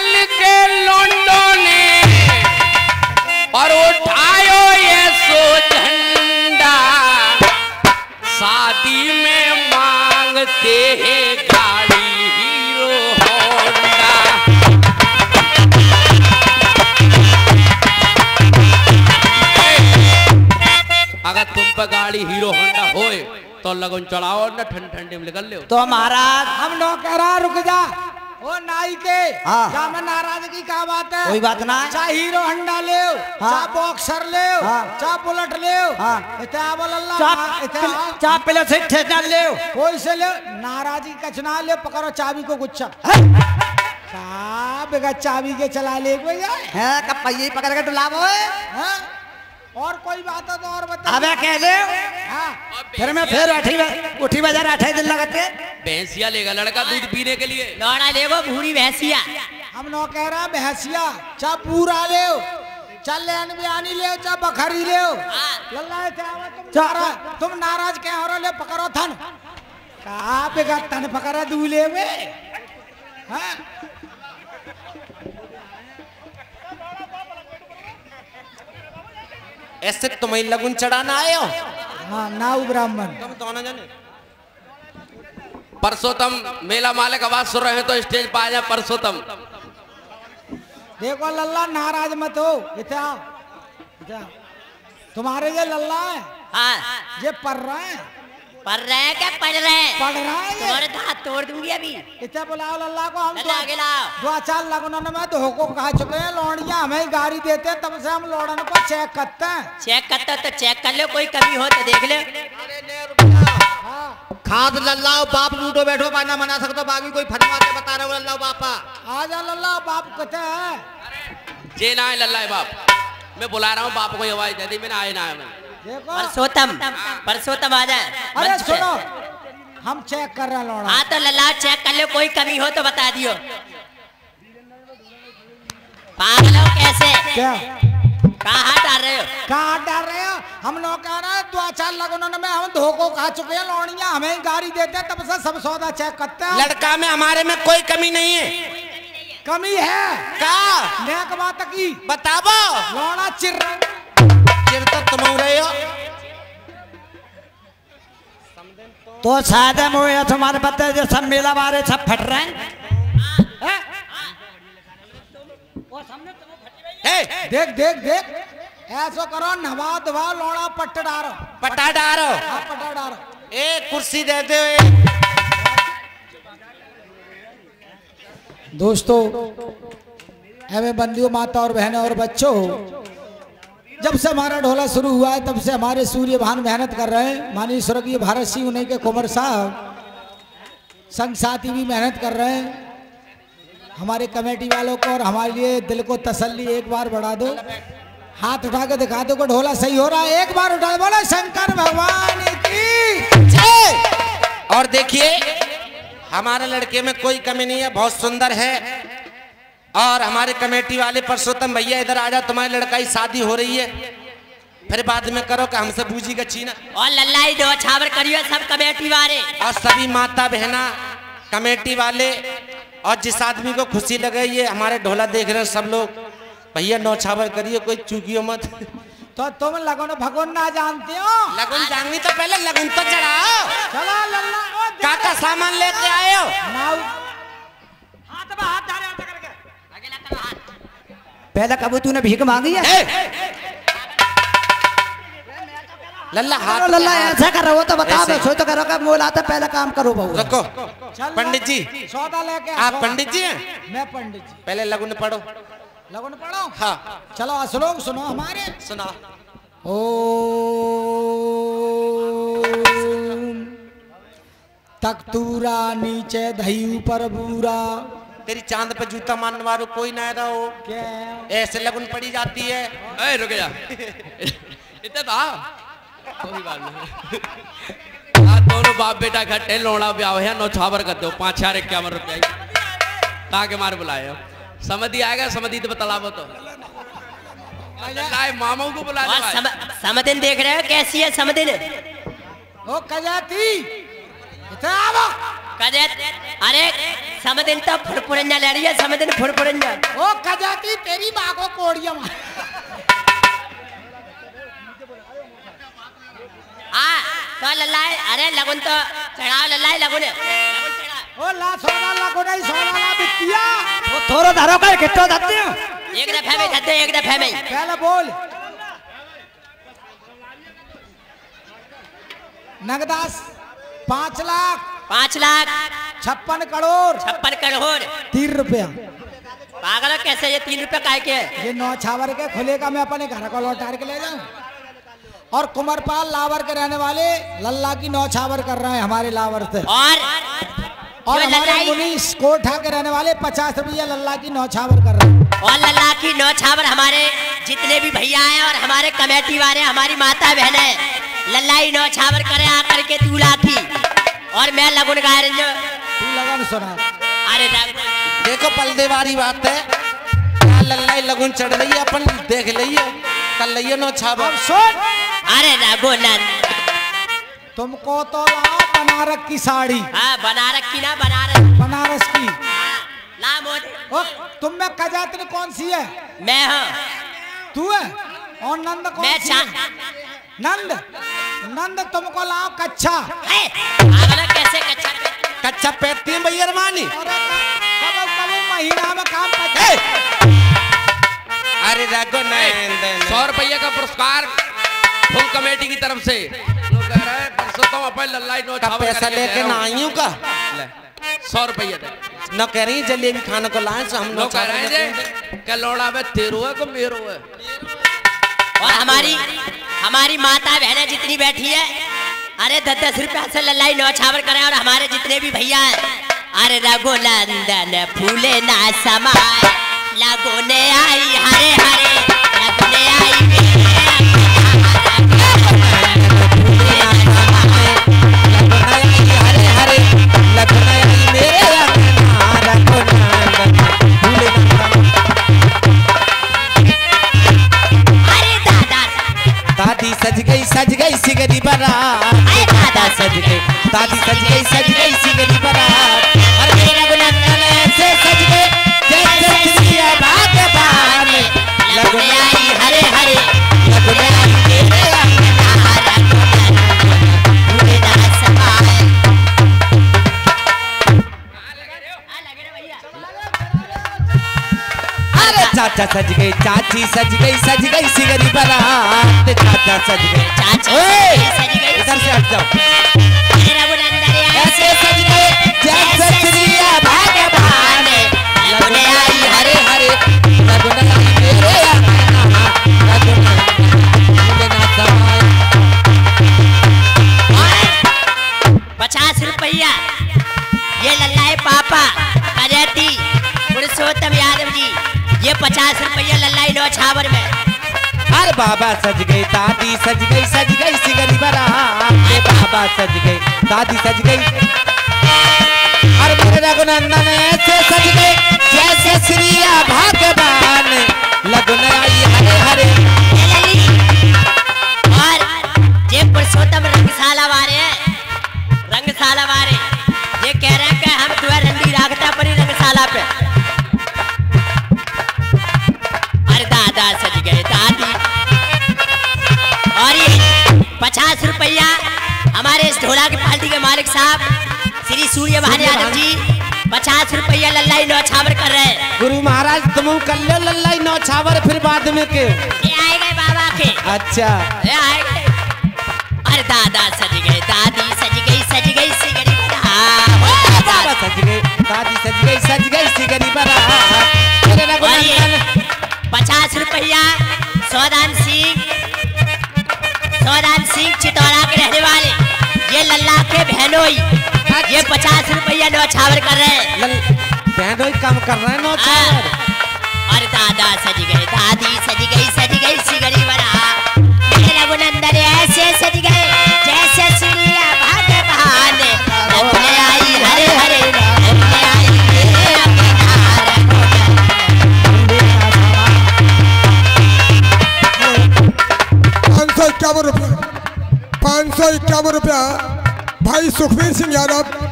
के ने उठायो ये सो झंडा शादी में मांगते हैं गाड़ी अगर तुम गाड़ी हीरो होंडा होए तो लगन चढ़ाओ ना ठंड ठंडे में निकल लो तो महाराज, हम नो कह रहा, रुक जा। ओ नाई के हाँ। क्या में नाराज़गी का बात है? कोई बात ना चाहे हीरो हंडा ले हाँ। चाहे बॉक्सर ले हाँ। चाहे बुलेट ले हाँ। चाप पहले से ले कोई से ले नाराज़गी कचना ले पकड़ो चाबी को गुच्छा। का बेगा चाबी के चला ले है? कब पहिए पकड़ के हाँ? और कोई बात है तो और बता अबे कह ले फिर मैं फिर उठी उठी बाज़ार अठाई दिन लगते। भैंसिया लेगा लड़का दूध पीने के लिए। लौड़ा लेगो भूरी भैंसिया। हम नो कह रहा भैंसिया चा पूरा ले चल लेन बयानी ले चा बखरी ले लल्ला है तुम नाराज़ क्या हो रहे ले पकड़ो थन। कहा बेगा तन पकड़ा दूल्हे में? हाँ? ऐसे तुम्हें लगुन चढ़ाना आए हो। हाँ नाउ ब्राह्मण। तुम दोनों जने। परसोत्तम मेला मालिक आवाज़ सुन रहे हैं तो स्टेज पर आ जाए परसोत्तम। देखो लल्ला नाराज़ मत हो। इतना तुम्हारे ये लल्ला है हाँ। ये पढ़ रहा है? पढ़ रहे हैं क्या? पढ़ रहे हैं। पढ़ रहा है तुम्हारे दांत तोड़ दूँगी अभी। इतना बुलाओ लल्ला को हम लल्ला आगे लाओ। दो चार लगनों में तो होको कहा चुके हैं लौड़िया हमें गाड़ी देते हैं तब से हम लौड़न को चेक करते हैं। चेक करते हो तो चेक कर लो कोई कमी हो तो देख लो। खाद लल्लाओ बाप लूटो बैठो माना मना सकते बाकी कोई फरमा के बता रहे हो लल्लाओ बापा आ जा लल्ला बाप कहते हैं। जे ना है लल्ला बाप मैं बुला रहा हूँ बाप को ये आवाज़ दे दी मैंने आए ना है मैं। देखो। परसोत्तम परसोत्तम आ जाए अरे सुनो हम चेक कर रहे हैं लौड़ा हाँ तो लल्ला चेक कर लो कोई कमी हो तो बता दियो। पागल हो कैसे? क्या? कहाँ डाल रहे हो। कहाँ डर रहे हो? हम लोग कह रहे हैं दो चार लगनों में हम धोखो खा चुके हैं लौड़िया हमें गाड़ी देते हैं तब से सब सौदा चेक करते हैं। लड़का में हमारे में कोई कमी नहीं है। कमी है? का? नेक बात की। बताबो लौड़ा चिर चिर तक तुम रहे हो। तो शायद हम तुम्हारे पत्ते जो सब मेला मारे सब फट रहे हैं? हैं? देख देख देख। ऐसा करो नवा दवा लोड़ा पट्ट डारो। पटा डारो। हाँ पट्टा डारो। ए कुर्सी दे दे। दोस्तों एवं बंदियों माता और बहनों और बच्चों जब से हमारा ढोला शुरू हुआ है तब से हमारे सूर्य भान मेहनत कर रहे हैं। माननीय स्वर्गीय भारत सिंह उन्हीं के कुंवर साहब संग साथी भी मेहनत कर रहे हैं। हमारे कमेटी वालों को और हमारे लिए दिल को तसल्ली एक बार बढ़ा दो। हाथ उठा के दिखा दो ढोला सही हो रहा है? एक बार उठा बोलो शंकर भगवान की। जय! और देखिए हमारे लड़के में कोई कमी नहीं है बहुत सुंदर है। और हमारे कमेटी वाले परसोत्तम भैया इधर आ जाओ तुम्हारे लड़का की शादी हो रही है। फिर बाद में करो कि हमसे बूझी का चीना। और लल्ला ही दो छावर करियो सब कमेटी वाले। और सभी माता बहना कमेटी वाले और जिस आदमी को खुशी लगे ये हमारे ढोला देख रहे हैं सब लोग। भैया नौछावर करिए कोई चूकियो मत। तो तुम लगन भगवान ना जानते हो। लगन जाननी तो पहले लगन तो चढ़ाओ। चलो लल्ला ओ देख- काका सामान लेके आए हो नाउ पहले कबू तूने भीख मांगी है? लल्ला हाथ लल्ला ऐसा कर रहे हो तो बता। दो तो करो का मोला तो पहले काम करो बहू। रखो। पंडित जी। सौदा लेके आप पंडित जी हैं? मैं पंडित जी। पहले लगन पढ़ो। लगन पढ़ो। हाँ। चलो श्लोक सुनो हमारे। सुना। ओम। तख्तूरा नीचे दही ऊपर बूरा। तेरी चाँद पे जूता मारने वालों कोई ना रहो। क्या? ऐसे लगन पड़ी जाती है। ए रुक जा। इतना था कोई बात नहीं। दोनों बाप बेटा घटे लोड़ा ब्याह है नौ छावर कर दो। पाँच हज़ार इक्यावन रुपया। ताके मार बुलाए हो। समझी आएगा समझी तो बतलावो तो। मामाओं को बुला सम, समदिन देख रहे हो कैसी है समदिन ओ कजाती। इतना आवो कजे अरे समदिन तो फुरफुरंजा ले रही है समदिन फुरफुरंजा। ओ खजाती तेरी माँ को कोड़िया मार। आ तो लल्लाई अरे लगुन तो चढ़ाओ लल्लाई लगुन। लगुन चढ़ाओ। ओ ला सोना ला नहीं सोना ला बिटिया। वो थोड़ा धरो कर कितो धरती हो एक दफे में धद्दे एक दफे में। पहले बोल। नगदास पाँच लाख। पाँच लाख। छप्पन करोड़। छप्पन करोड़। तीन रुपया। पागल कैसे? ये तीन रुपए काय के? ये नौ छावर के खुलेगा मैं अपने घर को लौटा के ले जाऊँ। और कुमरपाल लावर के रहने वाले लल्ला की नौ छावर कर रहे हैं हमारे लावर से। और और हमारे मुनीष कोठा के रहने वाले पचास रुपया लल्ला की नौ छावर कर रहे हैं। और लल्ला की नौ छावर हमारे जितने भी भैया हैं और हमारे कमेटी वाले हमारी माता बहन है लल्लाई नौ छावर करे आकर के तू लाखी और मैं लगुन गाय रंजो। तू लगन सुना। अरे देखो पलदे वाली बात है। लल्लाई लगुन चढ़ रही है? अपन देख लिये कल लिये नो छाबा अब सुन। अरे रघुनंद तुमको तो लाओ बनारस की साड़ी। हाँ बनारस की ना बनारस। बनारस की। हाँ, ओ तुम में कजातनी कौन सी है? मैं हूँ। तू है? और नंद कौन मैं सी है? नंद? नंद तुमको लाओ कच्चा है कैसे कच्चा पे- कच्चा पैती है भैया रमानी और कब कब महीना में काम अरे रघुनंदन सौ रुपये का पुरस्कार फुल कमेटी की तरफ़ से। लोग हैं परसोत्तम अपन लल्लाई नो का पैसा लेके ना रहा हूँ। का? ले, सौ रुपये दे। न कह रही जलेबी खाने को लाए हम लोग कह रहे जे में है को मेरो है? और हमारी हमारी माता बहनें जितनी बैठी है अरे दस दस रुपया से लल्लाई नौ छावर करे और हमारे जितने भी भैया हैं अरे रघुनंदन फूले ना समाए लगोने आई हरे हरे चाचा सज गई चाची सज गई सज गई सिगरी बरात चाचा सज गई। चाची ओए, सज गई इधर से हट जाओ। ऐसे सज गए जय भगवान लगने आई पचास रुपया लल्लाई नौ छावर में। अरे बाबा सज गई दादी सज गई सज गई सिगरी बारात ये बाबा सज गई दादी सज गई। अरे मेरे रघुनंदन ऐसे सज गए जैसे श्रीया भगवान। लगने आई हरे हरे। और ये पुरुषोत्तम रंगशाला वाले हैं रंगशाला वाले ये कह रहे हैं कि हम तुम्हें रंडी राखता पड़ी रंगशाला पे। रुपया हमारे इस ढोला की पार्टी के मालिक साहब श्री सूर्य भान यादव जी पचास रुपया लल्लाई नौ छावर कर रहे हैं। गुरु महाराज तुम कर लो लल्लाई नौ छावर फिर बाद में के। ये आए गए बाबा के। अच्छा। ये आए गए। अरे दादा सज गए दादी सज गई सज गई सिगरी बाबा सज गए दादी सज गई सज गई सिगरी पचास रुपया सौदान सिंह सिंह चितौरा के रहने वाले। ये लल्ला के बहनोई ये पचास रुपया नौ छावर कर रहे हैं। लल बहनों काम कर रहे हैं नौ छावर? और दादा सज गए दादी सज गई सज गई सिगरी बना। मेरे ऐसे सज गए। सौ रुपया। भाई सुखबीर सिंह यादव